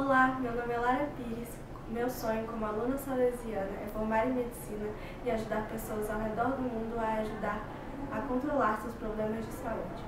Olá, meu nome é Lara Pires. Meu sonho como aluna salesiana é formar em medicina e ajudar pessoas ao redor do mundo a ajudar a controlar seus problemas de saúde.